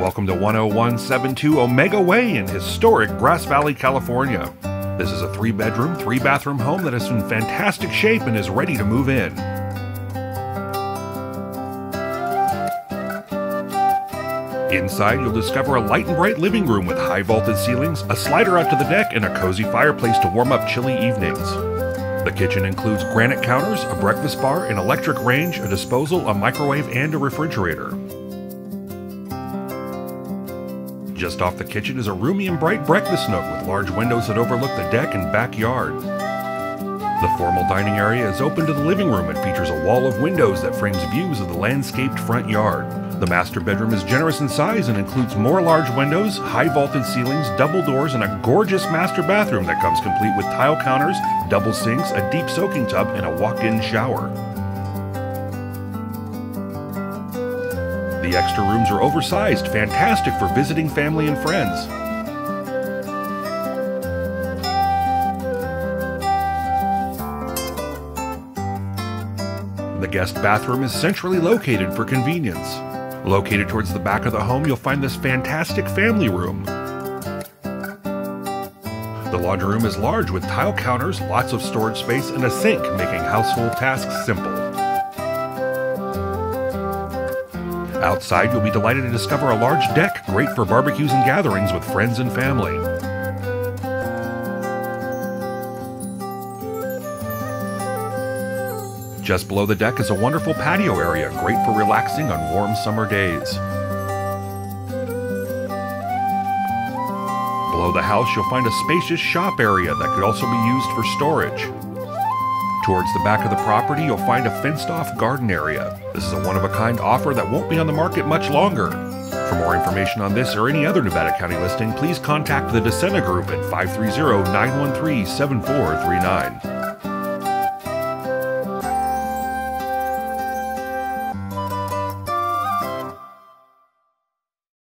Welcome to 10172 Omega Way in historic Grass Valley, California. This is a three bedroom, three bathroom home that is in fantastic shape and is ready to move in. Inside, you'll discover a light and bright living room with high vaulted ceilings, a slider out to the deck, and a cozy fireplace to warm up chilly evenings. The kitchen includes granite counters, a breakfast bar, an electric range, a disposal, a microwave, and a refrigerator. Just off the kitchen is a roomy and bright breakfast nook with large windows that overlook the deck and backyard. The formal dining area is open to the living room and features a wall of windows that frames views of the landscaped front yard. The master bedroom is generous in size and includes more large windows, high vaulted ceilings, double doors, and a gorgeous master bathroom that comes complete with tile counters, double sinks, a deep soaking tub, and a walk in shower. The extra rooms are oversized, fantastic for visiting family and friends. The guest bathroom is centrally located for convenience. Located towards the back of the home, you'll find this fantastic family room. The laundry room is large with tile counters, lots of storage space, and a sink, making household tasks simple. Outside, you'll be delighted to discover a large deck, great for barbecues and gatherings with friends and family. Just below the deck is a wonderful patio area, great for relaxing on warm summer days. Below the house, you'll find a spacious shop area that could also be used for storage. Towards the back of the property, you'll find a fenced off garden area. This is a one of a kind offer that won't be on the market much longer. For more information on this or any other Nevada County listing, please contact the Desena Group at 530 913 7439.